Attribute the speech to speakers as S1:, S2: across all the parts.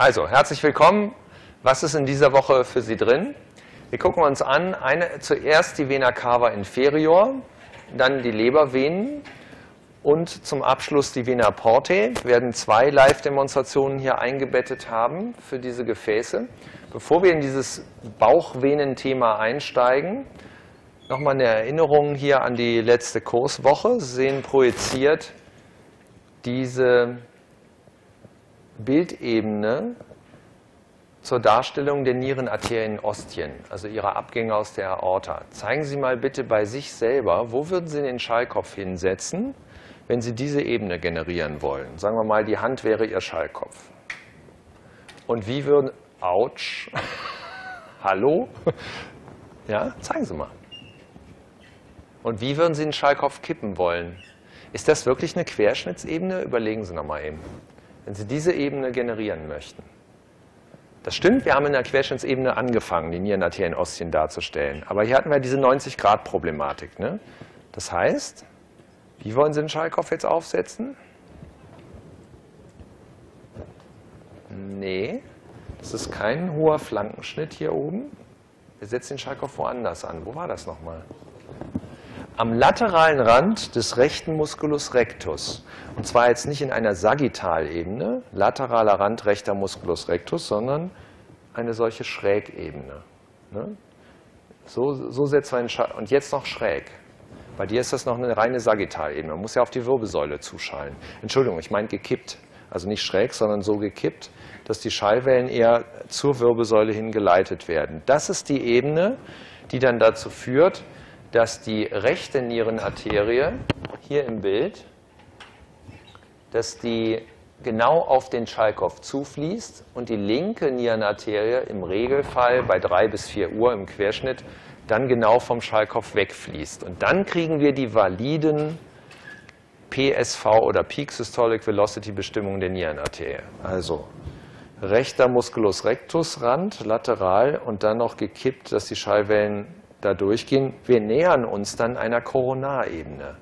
S1: Also, herzlich willkommen. Was ist in dieser Woche für Sie drin? Wir gucken uns an, eine, zuerst die Vena cava inferior, dann die Lebervenen und zum Abschluss die Vena portae. Wir werden zwei Live-Demonstrationen hier eingebettet haben für diese Gefäße. Bevor wir in dieses Bauchvenenthema einsteigen, nochmal eine Erinnerung hier an die letzte Kurswoche. Sie sehen projiziert diese Bildebene zur Darstellung der Nierenarterienostien, also ihrer Abgänge aus der Aorta. Zeigen Sie mal bitte bei sich selber, wo würden Sie den Schallkopf hinsetzen, wenn Sie diese Ebene generieren wollen? Sagen wir mal, die Hand wäre Ihr Schallkopf. Und wie würden, ouch, hallo? Ja, zeigen Sie mal. Und wie würden Sie den Schallkopf kippen wollen? Ist das wirklich eine Querschnittsebene? Überlegen Sie noch mal eben. Wenn Sie diese Ebene generieren möchten. Das stimmt, wir haben in der Querschnittsebene angefangen, die Nierenarterienostien darzustellen. Aber hier hatten wir diese 90-Grad-Problematik. Ne? Das heißt, wie wollen Sie den Schallkopf jetzt aufsetzen? Nee, das ist kein hoher Flankenschnitt hier oben. Wir setzen den Schallkopf woanders an. Wo war das nochmal? Am lateralen Rand des rechten Musculus rectus. Und zwar jetzt nicht in einer Sagittalebene, lateraler Rand rechter Musculus rectus, sondern eine solche Schrägebene. Ne? So, so setzt man. Und jetzt noch schräg. Bei dir ist das noch eine reine Sagittalebene. Man muss ja auf die Wirbelsäule zuschallen. Entschuldigung, ich meine gekippt. Also nicht schräg, sondern so gekippt, dass die Schallwellen eher zur Wirbelsäule hin geleitet werden. Das ist die Ebene, die dann dazu führt, dass die rechte Nierenarterie hier im Bild, dass die genau auf den Schallkopf zufließt und die linke Nierenarterie im Regelfall bei 3 bis 4 Uhr im Querschnitt dann genau vom Schallkopf wegfließt. Und dann kriegen wir die validen PSV oder Peak Systolic Velocity Bestimmungen der Nierenarterie. Also rechter Musculus rectus Rand lateral und dann noch gekippt, dass die Schallwellen da durchgehen. Wir nähern uns dann einer Koronarebene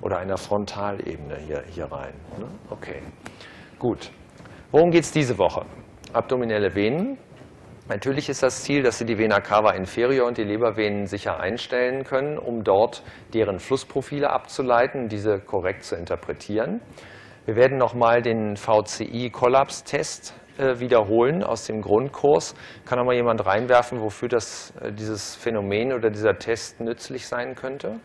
S1: oder einer Frontalebene hier, hier rein. Ne? Okay, gut. Worum geht es diese Woche? Abdominelle Venen, Natürlich ist das Ziel, dass Sie die Vena cava inferior und die Lebervenen sicher einstellen können, um dort deren Flussprofile abzuleiten, diese korrekt zu interpretieren. Wir werden nochmal den VCI-Kollaps-Test wiederholen aus dem Grundkurs. Kann noch mal jemand reinwerfen, wofür das, äh, dieses Phänomen oder dieser Test nützlich sein könnte?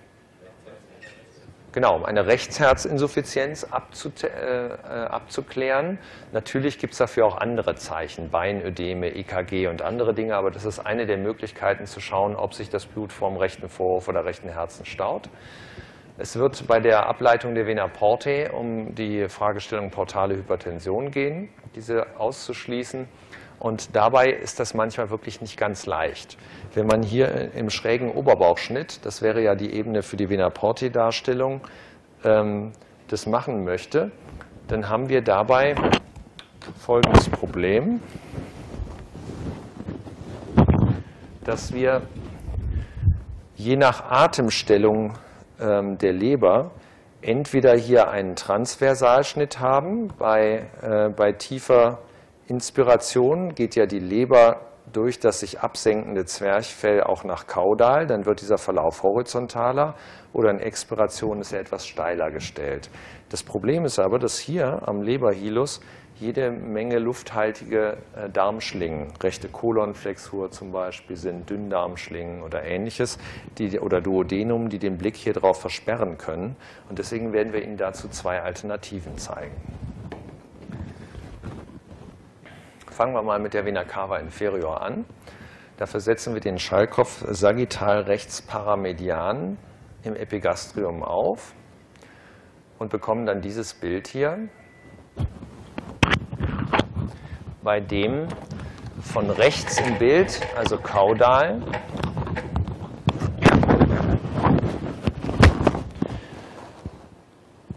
S1: Genau, um eine Rechtsherzinsuffizienz äh, abzuklären. Natürlich gibt es dafür auch andere Zeichen, Beinödeme, EKG und andere Dinge, aber das ist eine der Möglichkeiten zu schauen, ob sich das Blut vorm rechten Vorhof oder rechten Herzen staut. Es wird bei der Ableitung der Vena portae um die Fragestellung portale Hypertension gehen, diese auszuschließen. Und dabei ist das manchmal wirklich nicht ganz leicht. Wenn man hier im schrägen Oberbauchschnitt, das wäre ja die Ebene für die Vena portae Darstellung, ähm, das machen möchte, dann haben wir dabei folgendes Problem, dass wir je nach Atemstellung ähm, der Leber entweder hier einen Transversalschnitt haben, bei, äh, bei tiefer Inspiration geht ja die Leber durch das sich absenkende Zwerchfell auch nach kaudal, dann wird dieser Verlauf horizontaler oder in Expiration ist er etwas steiler gestellt. Das Problem ist aber, dass hier am Leberhilus jede Menge lufthaltige äh, Darmschlingen, rechte Kolonflexur zum Beispiel sind Dünndarmschlingen oder ähnliches, die, oder Duodenum, die den Blick hier drauf versperren können. Und deswegen werden wir Ihnen dazu zwei Alternativen zeigen. Fangen wir mal mit der Vena cava inferior an. Dafür setzen wir den Schallkopf sagittal rechts paramedian im Epigastrium auf und bekommen dann dieses Bild hier bei dem von rechts im Bild, also kaudal,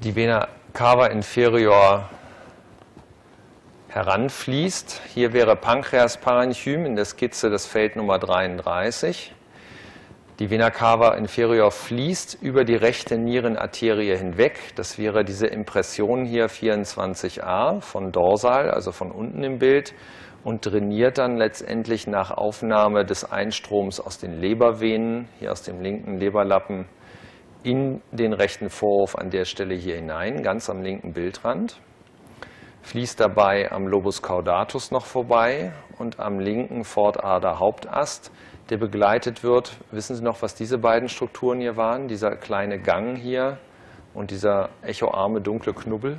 S1: die Vena cava inferior heranfließt. Hier wäre Pankreas Parenchym in der Skizze das Feld Nummer 33. Die Vena cava inferior fließt über die rechte Nierenarterie hinweg. Das wäre diese Impression hier 24a von dorsal, also von unten im Bild, und trainiert dann letztendlich nach Aufnahme des Einstroms aus den Lebervenen, hier aus dem linken Leberlappen, in den rechten Vorhof an der Stelle hier hinein, ganz am linken Bildrand. Fließt dabei am Lobus caudatus noch vorbei und am linken Fortader Hauptast der begleitet wird. Wissen Sie noch, was diese beiden Strukturen hier waren? Dieser kleine Gang hier und dieser echoarme dunkle Knubbel?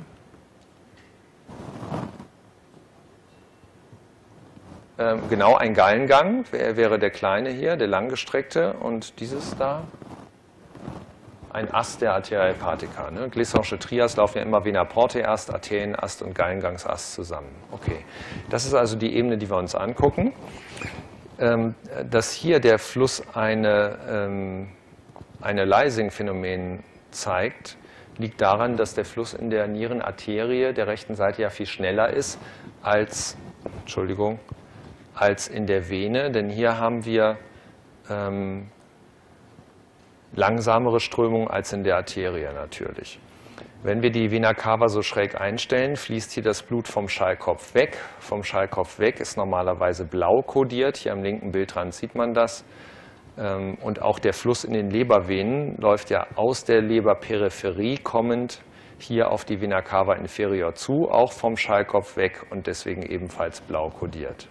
S1: Ähm, genau, ein Gallengang wäre der kleine hier, der langgestreckte. Und dieses da, ein Ast der Arteria hepatica. Ne? Glisson'sche Trias laufen ja immer Vena Porte-Ast, Arterienast und Gallengangsast zusammen. Okay, das ist also die Ebene, die wir uns angucken. Ähm, dass hier der Fluss eine, ähm, eine Leising-Phänomen zeigt, liegt daran, dass der Fluss in der Nierenarterie der rechten Seite ja viel schneller ist als, Entschuldigung, als in der Vene, denn hier haben wir ähm, langsamere Strömung als in der Arterie natürlich. Wenn wir die Vena cava so schräg einstellen, fließt hier das Blut vom Schallkopf weg. Vom Schallkopf weg ist normalerweise blau kodiert. Hier am linken Bildrand sieht man das. Ähm, und auch der Fluss in den Lebervenen läuft ja aus der Leberperipherie kommend hier auf die Vena cava inferior zu, auch vom Schallkopf weg und deswegen ebenfalls blau kodiert.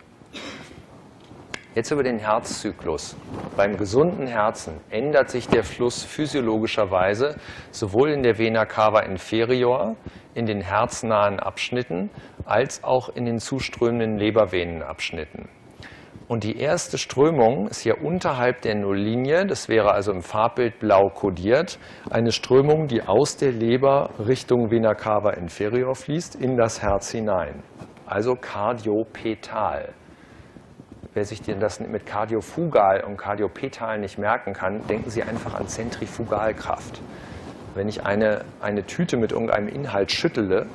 S1: Jetzt über den Herzzyklus. Beim gesunden Herzen ändert sich der Fluss physiologischerweise sowohl in der Vena cava inferior, in den herznahen Abschnitten, als auch in den zuströmenden Lebervenenabschnitten. Und die erste Strömung ist hier unterhalb der Nulllinie, das wäre also im Farbbild blau kodiert, eine Strömung, die aus der Leber Richtung Vena cava inferior fließt, in das Herz hinein. Also kardiopetal. Wer sich denn das mit Kardiofugal und Kardiopetal nicht merken kann, denken Sie einfach an Zentrifugalkraft. Wenn ich eine, eine Tüte mit irgendeinem Inhalt schüttele,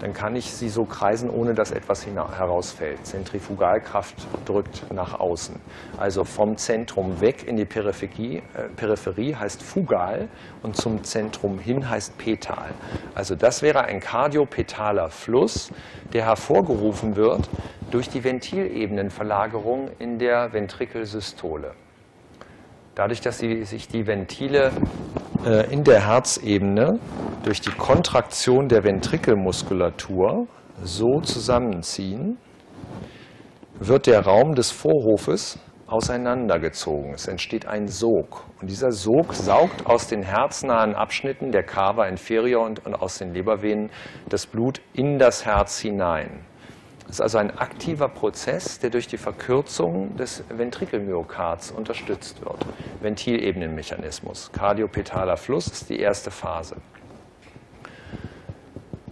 S1: dann kann ich sie so kreisen, ohne dass etwas herausfällt. Zentrifugalkraft drückt nach außen. Also vom Zentrum weg in die Peripherie, äh, Peripherie heißt fugal und zum Zentrum hin heißt petal. Also das wäre ein kardiopetaler Fluss, der hervorgerufen wird durch die Ventilebenenverlagerung in der Ventrikelsystole. Dadurch, dass sie, sich die Ventile in der Herzebene durch die Kontraktion der Ventrikelmuskulatur so zusammenziehen, wird der Raum des Vorhofes auseinandergezogen. Es entsteht ein Sog. Und dieser Sog saugt aus den herznahen Abschnitten der Cava inferior und, und aus den Lebervenen das Blut in das Herz hinein. Das ist also ein aktiver Prozess, der durch die Verkürzung des Ventrikelmyokards unterstützt wird. Ventilebenenmechanismus. Kardiopetaler Fluss ist die erste Phase.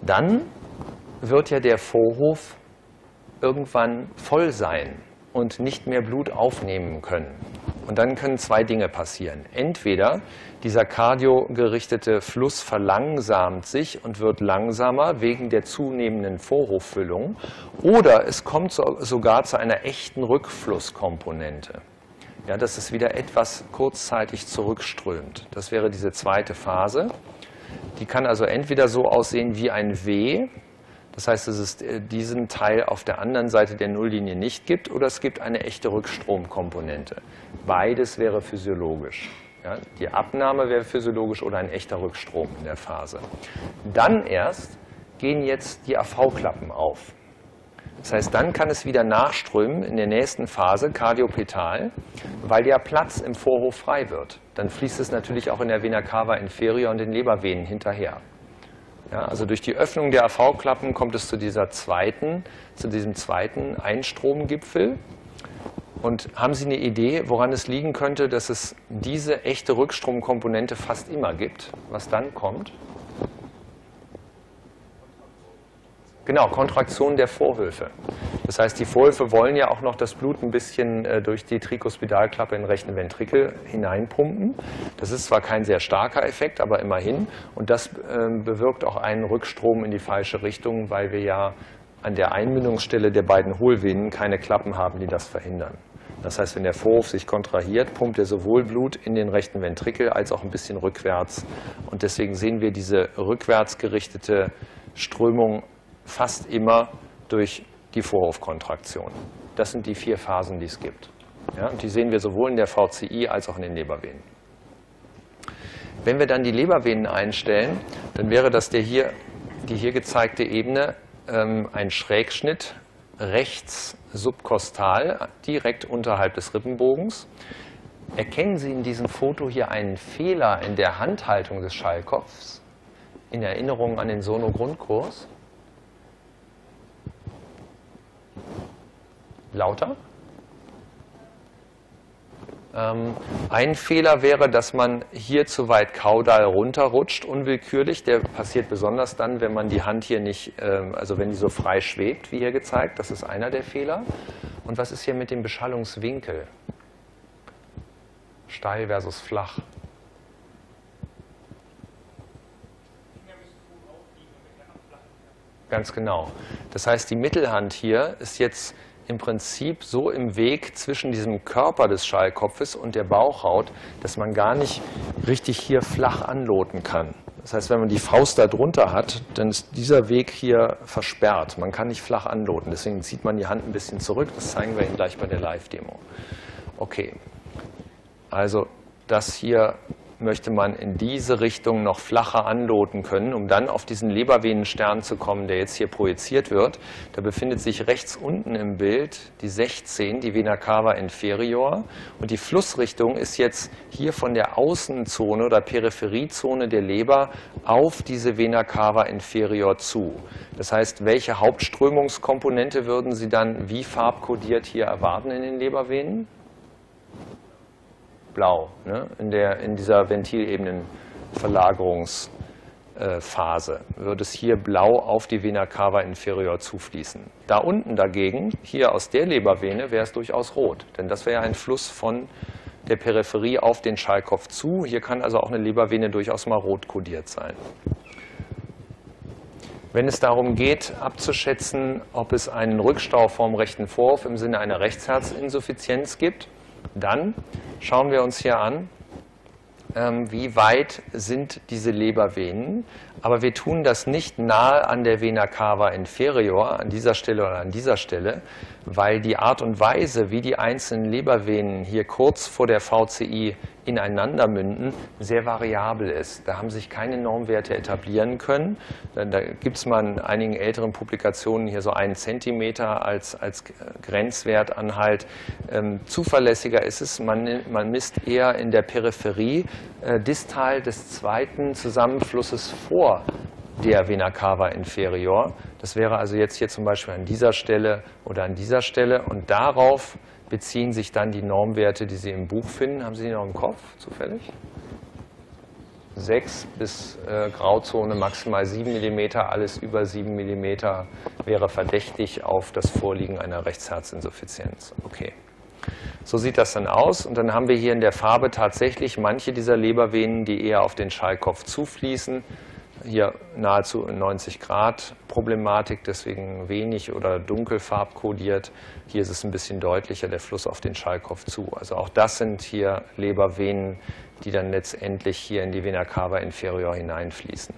S1: Dann wird ja der Vorhof irgendwann voll sein und nicht mehr Blut aufnehmen können. Und dann können zwei Dinge passieren. Entweder dieser kardiogerichtete Fluss verlangsamt sich und wird langsamer wegen der zunehmenden Vorhoffüllung, oder es kommt sogar zu einer echten Rückflusskomponente. Ja, dass es wieder etwas kurzzeitig zurückströmt. Das wäre diese zweite Phase. Die kann also entweder so aussehen wie ein W, das heißt, dass es äh, diesen Teil auf der anderen Seite der Nulllinie nicht gibt oder es gibt eine echte Rückstromkomponente. Beides wäre physiologisch. Ja, die Abnahme wäre physiologisch oder ein echter Rückstrom in der Phase. Dann erst gehen jetzt die AV-Klappen auf. Das heißt, dann kann es wieder nachströmen in der nächsten Phase, kardiopetal, weil der Platz im Vorhof frei wird. Dann fließt es natürlich auch in der Vena cava inferior und den Lebervenen hinterher. Ja, also durch die Öffnung der AV-Klappen kommt es zu dieser zweiten, zu diesem zweiten Einstromgipfel. Und haben Sie eine Idee, woran es liegen könnte, dass es diese echte Rückstromkomponente fast immer gibt? Was dann kommt? Genau, Kontraktion der Vorhöfe. Das heißt, die Vorhöfe wollen ja auch noch das Blut ein bisschen äh, durch die Trikospidalklappe in den rechten Ventrikel hineinpumpen. Das ist zwar kein sehr starker Effekt, aber immerhin. Und das ähm, bewirkt auch einen Rückstrom in die falsche Richtung, weil wir ja an der Einbindungsstelle der beiden Hohlvenen keine Klappen haben, die das verhindern. Das heißt, wenn der Vorhof sich kontrahiert, pumpt er sowohl Blut in den rechten Ventrikel als auch ein bisschen rückwärts. Und deswegen sehen wir diese rückwärts gerichtete Strömung fast immer durch die Vorhofkontraktion. Das sind die vier Phasen, die es gibt. Ja, und die sehen wir sowohl in der VCI als auch in den Lebervenen. Wenn wir dann die Lebervenen einstellen, dann wäre das der hier, die hier gezeigte Ebene ähm, ein Schrägschnitt rechts subkostal, direkt unterhalb des Rippenbogens. Erkennen Sie in diesem Foto hier einen Fehler in der Handhaltung des Schallkopfs in Erinnerung an den Sono-Grundkurs? Lauter? Ähm, ein Fehler wäre, dass man hier zu weit kaudal runterrutscht, unwillkürlich. Der passiert besonders dann, wenn man die Hand hier nicht, ähm, also wenn die so frei schwebt, wie hier gezeigt. Das ist einer der Fehler. Und was ist hier mit dem Beschallungswinkel? Steil versus flach. Ganz genau. Das heißt, die Mittelhand hier ist jetzt im Prinzip so im Weg zwischen diesem Körper des Schallkopfes und der Bauchhaut, dass man gar nicht richtig hier flach anloten kann. Das heißt, wenn man die Faust da drunter hat, dann ist dieser Weg hier versperrt. Man kann nicht flach anloten. Deswegen zieht man die Hand ein bisschen zurück. Das zeigen wir Ihnen gleich bei der Live-Demo. Okay. Also das hier möchte man in diese Richtung noch flacher anloten können, um dann auf diesen Lebervenenstern zu kommen, der jetzt hier projiziert wird. Da befindet sich rechts unten im Bild die 16, die Vena cava inferior. Und die Flussrichtung ist jetzt hier von der Außenzone oder Peripheriezone der Leber auf diese Vena cava inferior zu. Das heißt, welche Hauptströmungskomponente würden Sie dann wie farbkodiert hier erwarten in den Lebervenen? Blau ne? in, der, in dieser Ventilebenenverlagerungsphase. Würde es hier blau auf die Vena cava inferior zufließen. Da unten dagegen, hier aus der Lebervene, wäre es durchaus rot, denn das wäre ja ein Fluss von der Peripherie auf den Schallkopf zu. Hier kann also auch eine Lebervene durchaus mal rot kodiert sein. Wenn es darum geht, abzuschätzen, ob es einen Rückstau vorm rechten Vorhof im Sinne einer Rechtsherzinsuffizienz gibt, dann schauen wir uns hier an, ähm, wie weit sind diese Lebervenen. Aber wir tun das nicht nahe an der Vena cava inferior, an dieser Stelle oder an dieser Stelle, weil die Art und Weise, wie die einzelnen Lebervenen hier kurz vor der VCI ineinander münden, sehr variabel ist. Da haben sich keine Normwerte etablieren können. Da gibt es mal in einigen älteren Publikationen hier so einen Zentimeter als, als Grenzwertanhalt. Ähm, zuverlässiger ist es, man, man misst eher in der Peripherie äh, distal des zweiten Zusammenflusses vor der Vena cava inferior. Das wäre also jetzt hier zum Beispiel an dieser Stelle oder an dieser Stelle und darauf beziehen sich dann die Normwerte, die Sie im Buch finden. Haben Sie die noch im Kopf zufällig? 6 bis äh, Grauzone maximal 7 mm, alles über 7 mm wäre verdächtig auf das Vorliegen einer Rechtsherzinsuffizienz. Okay. So sieht das dann aus. Und dann haben wir hier in der Farbe tatsächlich manche dieser Lebervenen, die eher auf den Schallkopf zufließen hier nahezu 90 Grad Problematik, deswegen wenig oder dunkel farbkodiert. Hier ist es ein bisschen deutlicher, der Fluss auf den Schallkopf zu. Also auch das sind hier Lebervenen, die dann letztendlich hier in die Vena cava inferior hineinfließen.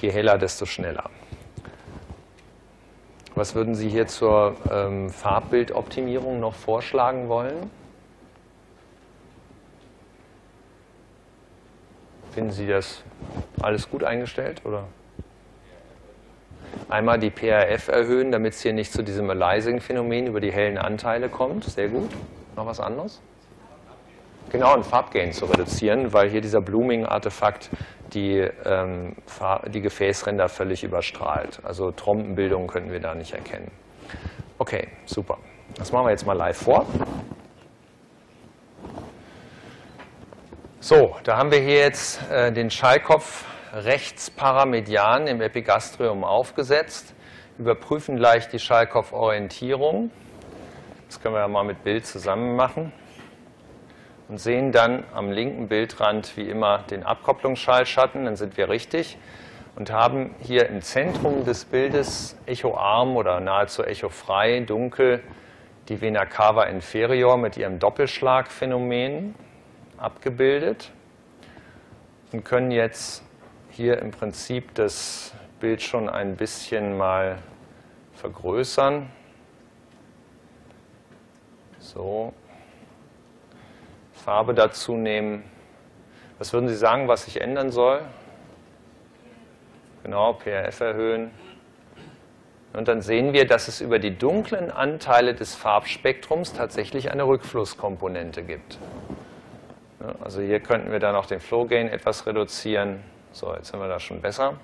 S1: Je heller, desto schneller. Was würden Sie hier zur ähm, Farbbildoptimierung noch vorschlagen wollen? Finden Sie das alles gut eingestellt? Oder? Einmal die PRF erhöhen, damit es hier nicht zu diesem Aliasing-Phänomen über die hellen Anteile kommt. Sehr gut. Noch was anderes? Genau, ein Farbgain zu reduzieren, weil hier dieser Blooming-Artefakt die, ähm, die Gefäßränder völlig überstrahlt. Also Trompenbildung könnten wir da nicht erkennen. Okay, super. Das machen wir jetzt mal live vor. So, da haben wir hier jetzt äh, den Schallkopf rechts paramedian im Epigastrium aufgesetzt, überprüfen gleich die Schallkopforientierung. Das können wir ja mal mit Bild zusammen machen. Und sehen dann am linken Bildrand wie immer den Abkopplungsschallschatten, dann sind wir richtig. Und haben hier im Zentrum des Bildes echoarm oder nahezu echofrei, dunkel, die Vena cava inferior mit ihrem Doppelschlagphänomen abgebildet und können jetzt hier im Prinzip das Bild schon ein bisschen mal vergrößern. So. Farbe dazu nehmen. Was würden Sie sagen, was sich ändern soll? Genau, PRF erhöhen. Und dann sehen wir, dass es über die dunklen Anteile des Farbspektrums tatsächlich eine Rückflusskomponente gibt. Also hier könnten wir dann auch den Flow Gain etwas reduzieren. So, jetzt sind wir da schon besser.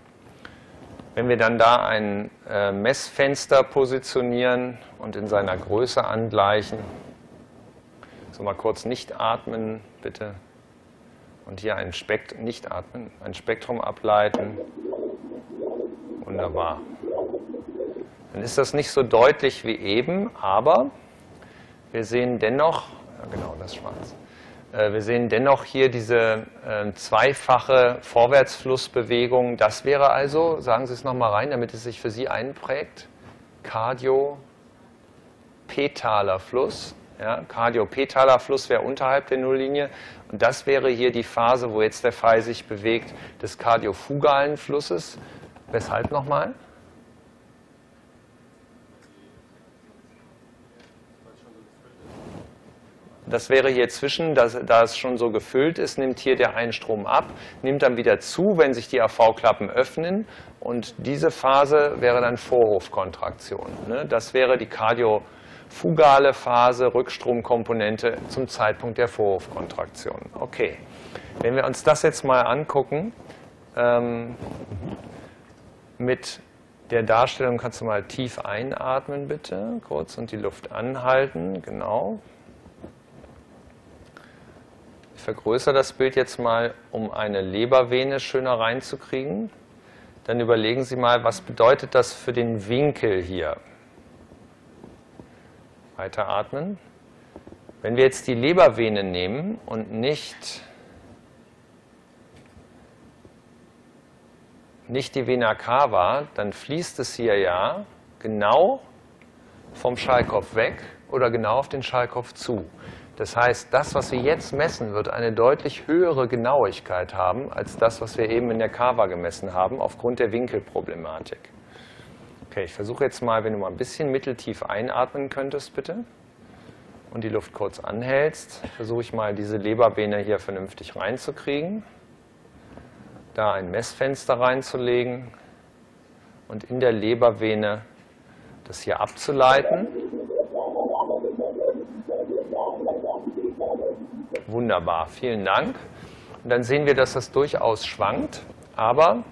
S1: Wenn wir dann da ein äh, Messfenster positionieren und in seiner Größe angleichen, so mal kurz nicht atmen, bitte. Und hier ein Spekt nicht atmen, ein Spektrum ableiten. Wunderbar. Dann ist das nicht so deutlich wie eben, aber wir sehen dennoch, ja genau, das schwarz. Äh, wir sehen dennoch hier diese äh, zweifache Vorwärtsflussbewegung. Das wäre also, sagen Sie es nochmal rein, damit es sich für Sie einprägt, Cardiopetaler Fluss. Ja, Cardiopetaler Fluss wäre unterhalb der Nulllinie. Und das wäre hier die Phase, wo jetzt der Pfeil sich bewegt, des kardiofugalen Flusses. Weshalb nochmal? Das wäre hier zwischen, da, da es schon so gefüllt ist, nimmt hier der Einstrom ab, nimmt dann wieder zu, wenn sich die AV-Klappen öffnen. Und diese Phase wäre dann Vorhofkontraktion. Ne? Das wäre die kardiofugale Phase, Rückstromkomponente zum Zeitpunkt der Vorhofkontraktion. Okay, wenn wir uns das jetzt mal angucken, ähm, mit der Darstellung kannst du mal tief einatmen, bitte, kurz, und die Luft anhalten, genau. Vergrößere das Bild jetzt mal, um eine Lebervene schöner reinzukriegen. Dann überlegen Sie mal, was bedeutet das für den Winkel hier? Weiteratmen. Wenn wir jetzt die Lebervene nehmen und nicht, nicht die Vena cava, dann fließt es hier ja genau vom Schallkopf weg oder genau auf den Schallkopf zu. Das heißt, das, was wir jetzt messen, wird eine deutlich höhere Genauigkeit haben als das, was wir eben in der Kava gemessen haben, aufgrund der Winkelproblematik. Okay, ich versuche jetzt mal, wenn du mal ein bisschen mitteltief einatmen könntest, bitte, und die Luft kurz anhältst, versuche ich mal, diese Lebervene hier vernünftig reinzukriegen, da ein Messfenster reinzulegen und in der Lebervene das hier abzuleiten. Wunderbar, vielen Dank. Und dann sehen wir, dass das durchaus schwankt, aber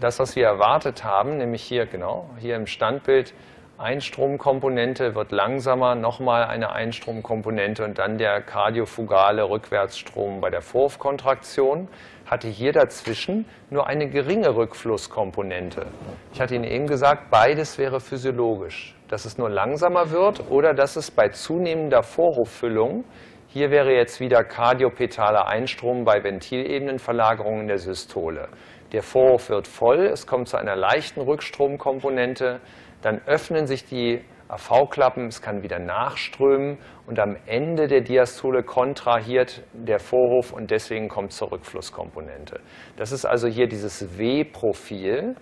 S1: das, was wir erwartet haben, nämlich hier genau, hier im Standbild, Einstromkomponente wird langsamer, nochmal eine Einstromkomponente und dann der kardiofugale Rückwärtsstrom bei der Vorhofkontraktion, hatte hier dazwischen nur eine geringe Rückflusskomponente. Ich hatte Ihnen eben gesagt, beides wäre physiologisch, dass es nur langsamer wird oder dass es bei zunehmender Vorhoffüllung hier wäre jetzt wieder kardiopetaler Einstrom bei Ventilebenenverlagerungen der Systole. Der Vorhof wird voll, es kommt zu einer leichten Rückstromkomponente, dann öffnen sich die AV-Klappen, es kann wieder nachströmen und am Ende der Diastole kontrahiert der Vorhof und deswegen kommt zur Rückflusskomponente. Das ist also hier dieses W-Profil,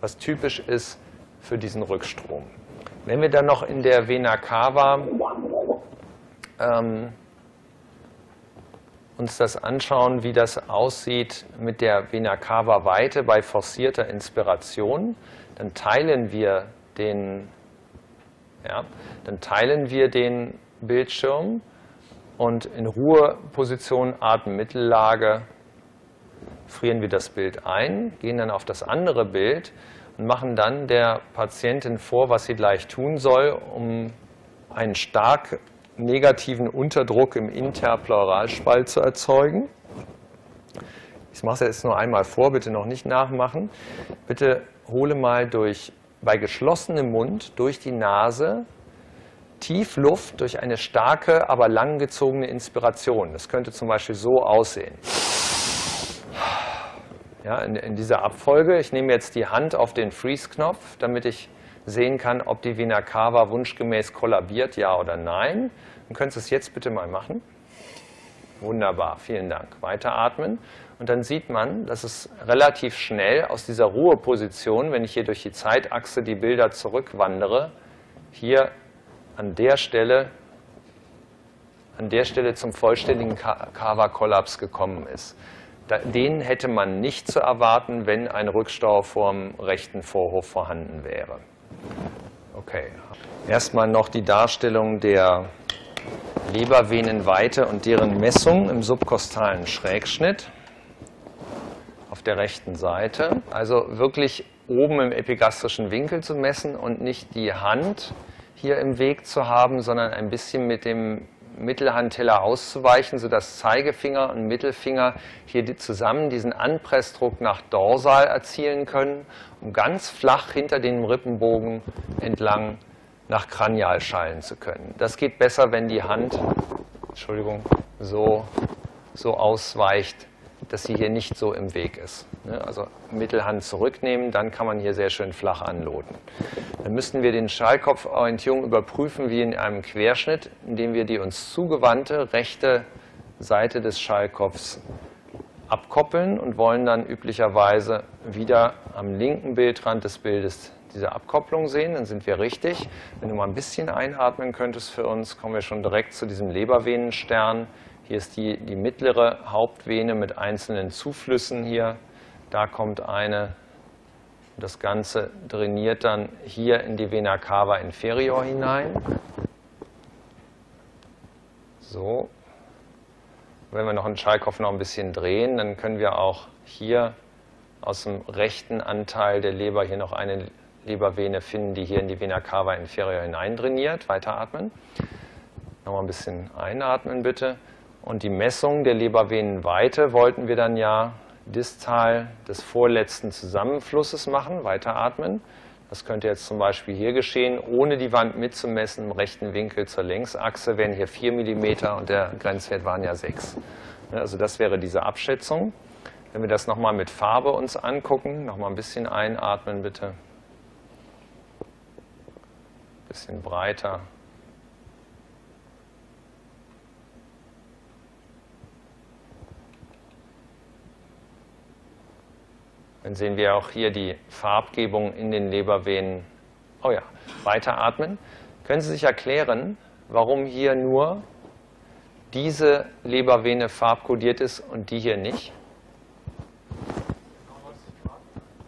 S1: was typisch ist für diesen Rückstrom. Wenn wir dann noch in der Vena cava ähm, uns das anschauen, wie das aussieht mit der Vena cava Weite bei forcierter Inspiration, dann teilen wir den, ja, dann teilen wir den Bildschirm und in Ruheposition Atemmittellage frieren wir das Bild ein, gehen dann auf das andere Bild und machen dann der Patientin vor, was sie gleich tun soll, um einen stark negativen Unterdruck im Interpleuralspalt zu erzeugen. Ich mache es jetzt nur einmal vor, bitte noch nicht nachmachen. Bitte hole mal durch, bei geschlossenem Mund durch die Nase tief Luft durch eine starke, aber langgezogene Inspiration. Das könnte zum Beispiel so aussehen. Ja, in, in dieser Abfolge. Ich nehme jetzt die Hand auf den Freeze-Knopf, damit ich sehen kann, ob die Vena cava wunschgemäß kollabiert, ja oder nein. Dann können Sie es jetzt bitte mal machen. Wunderbar, vielen Dank. Weiteratmen. Und dann sieht man, dass es relativ schnell aus dieser Ruheposition, wenn ich hier durch die Zeitachse die Bilder zurückwandere, hier an der Stelle, an der Stelle zum vollständigen Kava-Kollaps gekommen ist. Den hätte man nicht zu erwarten, wenn ein Rückstau vorm rechten Vorhof vorhanden wäre. Okay. Erstmal noch die Darstellung der Lebervenenweite und deren Messung im subkostalen Schrägschnitt der rechten Seite. Also wirklich oben im epigastrischen Winkel zu messen und nicht die Hand hier im Weg zu haben, sondern ein bisschen mit dem Mittelhandteller auszuweichen, sodass Zeigefinger und Mittelfinger hier zusammen diesen Anpressdruck nach dorsal erzielen können, um ganz flach hinter dem Rippenbogen entlang nach kranial schallen zu können. Das geht besser, wenn die Hand Entschuldigung, so, so ausweicht, dass sie hier nicht so im Weg ist. Ne? Also Mittelhand zurücknehmen, dann kann man hier sehr schön flach anloten. Dann müssten wir den Schallkopforientierung überprüfen wie in einem Querschnitt, indem wir die uns zugewandte rechte Seite des Schallkopfs abkoppeln und wollen dann üblicherweise wieder am linken Bildrand des Bildes diese Abkopplung sehen, dann sind wir richtig. Wenn du mal ein bisschen einatmen könntest für uns, kommen wir schon direkt zu diesem Lebervenenstern. Hier ist die, die mittlere Hauptvene mit einzelnen Zuflüssen hier. Da kommt eine. Das Ganze drainiert dann hier in die Vena cava inferior hinein. So. Wenn wir noch einen Schalkopf noch ein bisschen drehen, dann können wir auch hier aus dem rechten Anteil der Leber hier noch eine Lebervene finden, die hier in die Vena cava inferior hineindrainiert. Weiteratmen. Nochmal ein bisschen einatmen bitte. Und die Messung der Lebervenenweite wollten wir dann ja distal des vorletzten Zusammenflusses machen, weiteratmen. Das könnte jetzt zum Beispiel hier geschehen, ohne die Wand mitzumessen im rechten Winkel zur Längsachse wären hier 4 mm und der Grenzwert waren ja 6. Also das wäre diese Abschätzung. Wenn wir das nochmal mit Farbe uns angucken, nochmal ein bisschen einatmen bitte. Ein bisschen breiter. Dann sehen wir auch hier die Farbgebung in den Lebervenen. Oh ja, weiteratmen. Können Sie sich erklären, warum hier nur diese Lebervene farbkodiert ist und die hier nicht?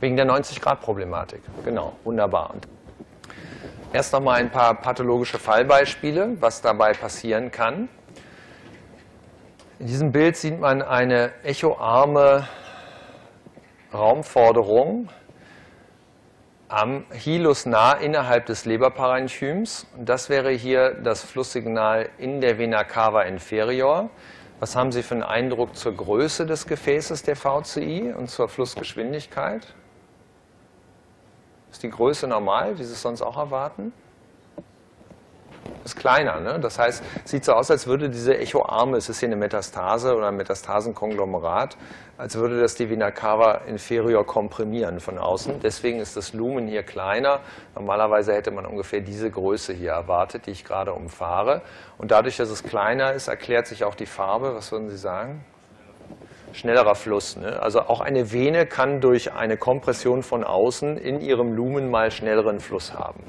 S1: Wegen der 90-Grad-Problematik. Genau, wunderbar. Und erst noch mal ein paar pathologische Fallbeispiele, was dabei passieren kann. In diesem Bild sieht man eine echoarme Raumforderung am Hilus nah innerhalb des Leberparenchyms. Das wäre hier das Flusssignal in der Vena cava inferior. Was haben Sie für einen Eindruck zur Größe des Gefäßes der VCI und zur Flussgeschwindigkeit? Ist die Größe normal, wie Sie es sonst auch erwarten? Ist kleiner. Ne? Das heißt, sieht so aus, als würde diese Echoarme, es ist hier eine Metastase oder ein Metastasenkonglomerat, als würde das die Vena cava inferior komprimieren von außen. Deswegen ist das Lumen hier kleiner. Normalerweise hätte man ungefähr diese Größe hier erwartet, die ich gerade umfahre. Und dadurch, dass es kleiner ist, erklärt sich auch die Farbe. Was würden Sie sagen? Schnellerer Fluss. Ne? Also auch eine Vene kann durch eine Kompression von außen in ihrem Lumen mal schnelleren Fluss haben.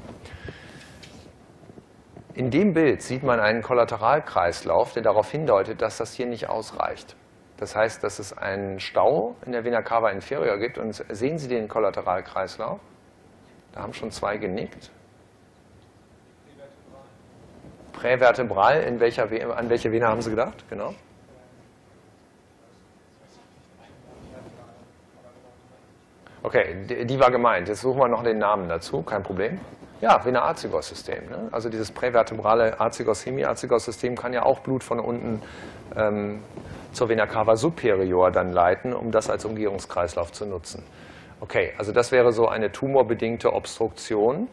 S1: In dem Bild sieht man einen Kollateralkreislauf, der darauf hindeutet, dass das hier nicht ausreicht. Das heißt, dass es einen Stau in der Vena cava inferior gibt. Und sehen Sie den Kollateralkreislauf? Da haben schon zwei genickt. Prävertebral, in welcher, an welche Vene haben Sie gedacht? Genau. Okay, die war gemeint. Jetzt suchen wir noch den Namen dazu, kein Problem. Ja, Vena azygos System. Ne? Also dieses prävertebrale Azygos Hemiazygos System kann ja auch Blut von unten ähm, zur Vena cava superior dann leiten, um das als Umgehungskreislauf zu nutzen. Okay, also das wäre so eine tumorbedingte Obstruktion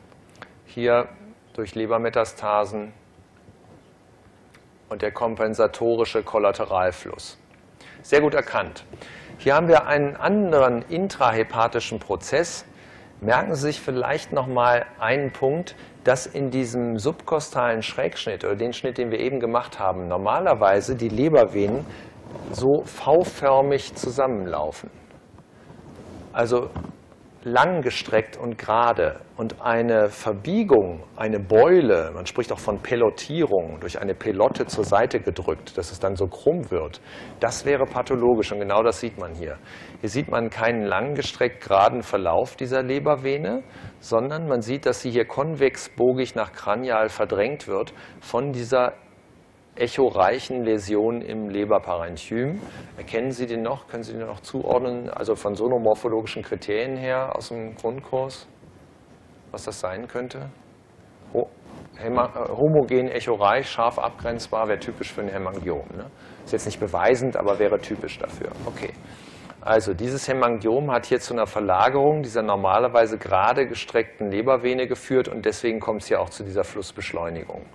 S1: hier durch Lebermetastasen und der kompensatorische Kollateralfluss. Sehr gut erkannt. Hier haben wir einen anderen intrahepatischen Prozess, Merken Sie sich vielleicht noch mal einen Punkt, dass in diesem subkostalen Schrägschnitt oder den Schnitt, den wir eben gemacht haben, normalerweise die Lebervenen so V-förmig zusammenlaufen. Also langgestreckt und gerade und eine Verbiegung, eine Beule, man spricht auch von Pelotierung, durch eine Pelotte zur Seite gedrückt, dass es dann so krumm wird, das wäre pathologisch und genau das sieht man hier. Hier sieht man keinen langgestreckt geraden Verlauf dieser Lebervene, sondern man sieht, dass sie hier konvexbogig nach kranial verdrängt wird von dieser echoreichen Läsion im Leberparenchym. Erkennen Sie den noch? Können Sie den noch zuordnen? Also von sonomorphologischen Kriterien her aus dem Grundkurs, was das sein könnte? Äh, homogen echoreich, scharf abgrenzbar, wäre typisch für ein Hämangiom. Ne? Ist jetzt nicht beweisend, aber wäre typisch dafür. Okay. Also dieses Hämangiom hat hier zu einer Verlagerung dieser normalerweise gerade gestreckten Lebervene geführt und deswegen kommt es hier auch zu dieser Flussbeschleunigung.